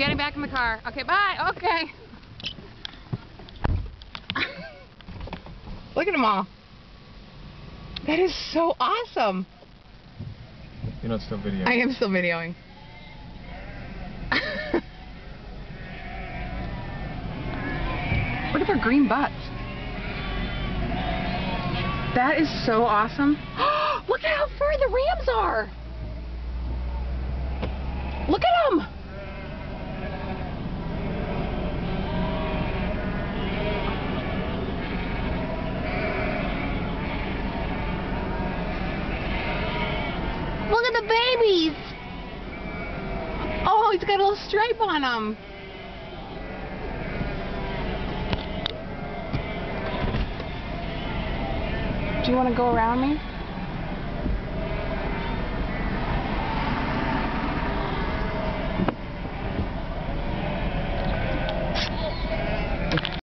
getting back in the car. Okay, bye. Okay. Look at them all. That is so awesome. You're not still videoing. I am still videoing. Look at their green butts. That is so awesome. Look at how far the rams are. Look at them. Look at the babies. Oh, he's got a little stripe on him. Do you want to go around me?